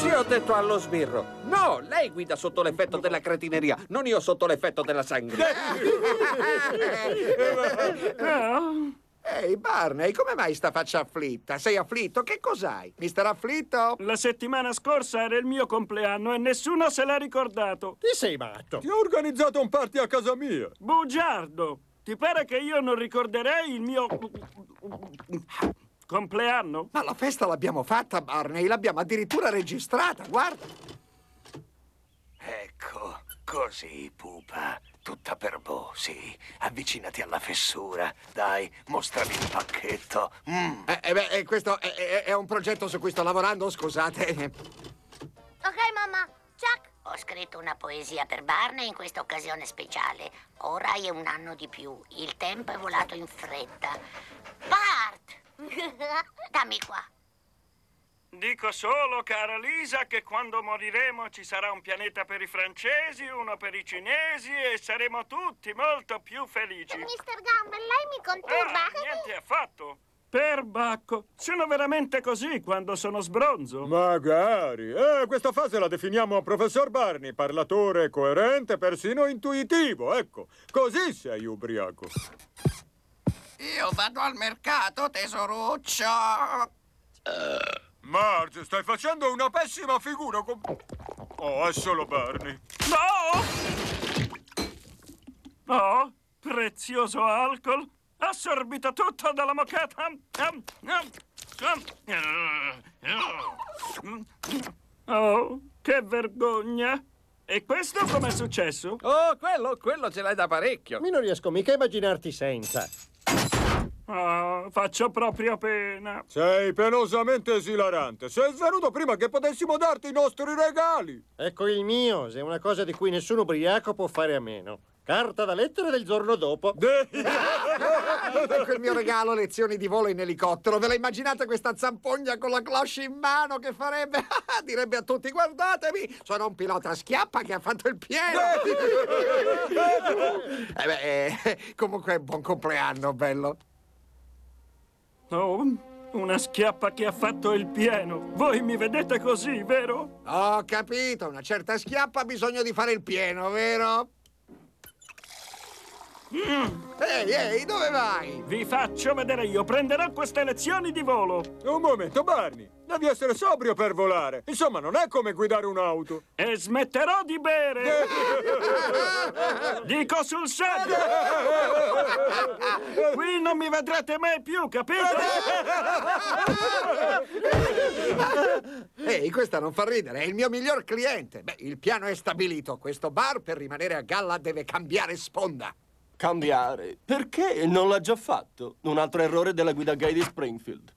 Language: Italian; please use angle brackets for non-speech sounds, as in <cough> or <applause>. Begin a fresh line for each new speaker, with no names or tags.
così ho detto allo sbirro. No, lei guida sotto l'effetto della cretineria, non io sotto l'effetto della sangria. <laughs>
Ehi, Barney, come mai sta faccia afflitta? Sei afflitto? Che cos'hai? Mister afflitto?
la settimana scorsa era il mio compleanno e nessuno se l'ha ricordato.
Ti sei matto?
Ti ho organizzato un party a casa mia.
Bugiardo, ti pare che io non ricorderei il mio compleanno?
Ma la festa l'abbiamo fatta, Barney, l'abbiamo addirittura registrata, guarda.
Ecco, così, pupa. Tutta per Bo, sì. Avvicinati alla fessura. Dai, mostrami il pacchetto. Mm.
Eh, eh, beh, eh, questo è, è- è un progetto su cui sto lavorando, scusate.
Ok, mamma. Chuck. Ho scritto una poesia per Barney in questa occasione speciale. Ora è un anno di più. Il tempo è volato in fretta. Bart! <laughs> Dammi qua.
Dico solo, cara Lisa, che quando moriremo ci sarà un pianeta per i francesi, uno per i cinesi e saremo tutti molto più felici.
Mr. Gamble, lei mi conturba.
Ah, niente affatto. Perbacco, sono veramente così quando sono sbronzo.
Magari. Eh, questa fase la definiamo professor Barney, parlatore coerente, persino intuitivo. Ecco, così sei ubriaco.
Io vado al mercato, tesoruccio.
Marge, stai facendo una pessima figura con... Oh, è solo Barney.
No! Oh, prezioso alcol, assorbito tutto dalla moquetta. Oh, che vergogna! E questo com'è successo?
Oh, quello, quello ce l'hai da parecchio.
Mi non riesco mica a immaginarti senza.
Oh, faccio proprio pena.
Sei penosamente esilarante. Sei svenuto prima che potessimo darti i nostri regali.
Ecco il mio, se è una cosa di cui nessun ubriaco può fare a meno. Carta da lettera del giorno dopo.
Ecco il mio regalo, lezioni di volo in elicottero. Ve la immaginate questa zampogna con la cloche in mano che farebbe? <laughs> Direbbe a tutti, guardatemi, sono un pilota a schiappa che ha fatto il pieno. eh beh, eh, comunque buon compleanno, bello.
Oh, una schiappa che ha fatto il pieno. Voi mi vedete così, vero?
Ho capito, una certa schiappa ha bisogno di fare il pieno, vero? Ehi, ehi, dove vai?
Vi faccio vedere io. Prenderò queste lezioni di volo.
Un momento, Barney. Devi essere sobrio per volare. Insomma, non è come guidare un'auto.
E smetterò di bere. <laughs> Dico sul serio. Qui non mi vedrete mai più, capito?
Ehi, questa non fa ridere, è il mio miglior cliente. Beh, il piano è stabilito. Questo bar per rimanere a galla deve cambiare sponda.
Cambiare? Perché? Non l'ha già fatto. Un altro errore della guida gay di Springfield.